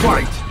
Fight!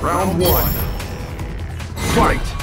Round one. Fight!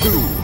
Two.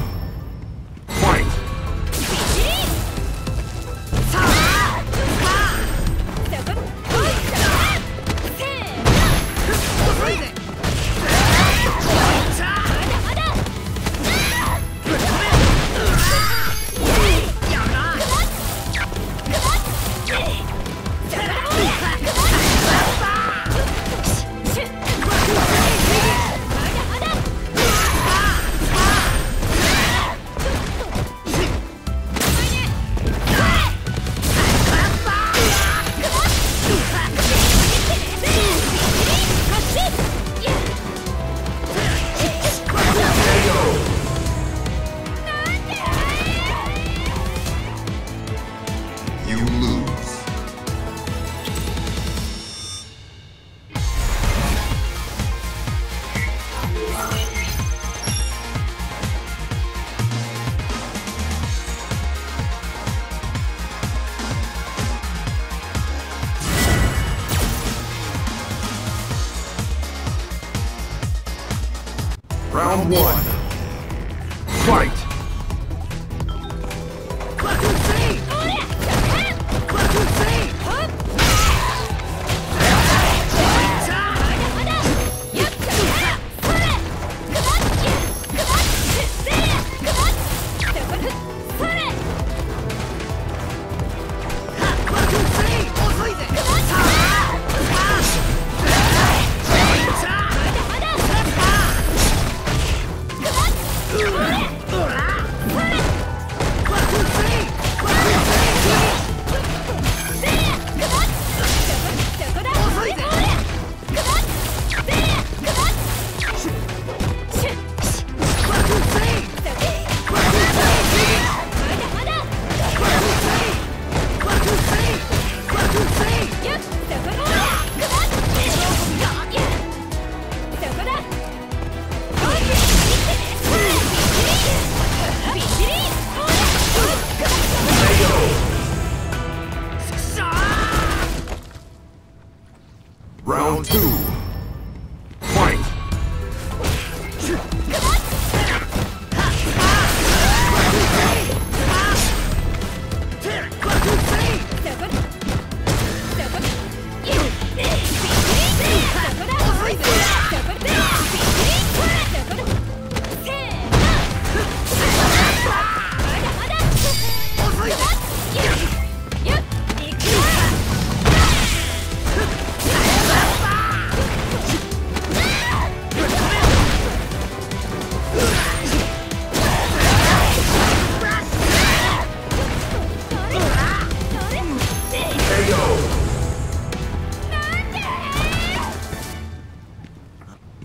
Round one. Fight! Round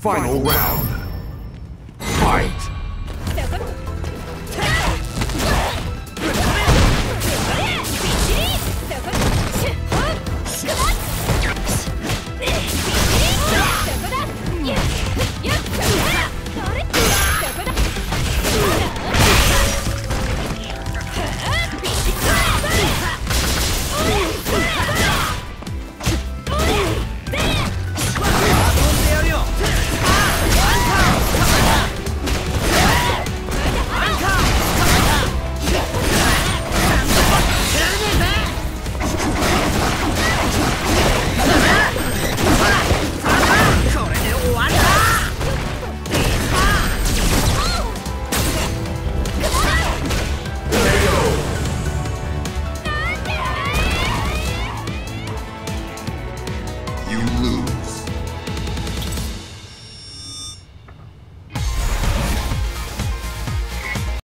Final round. Fight!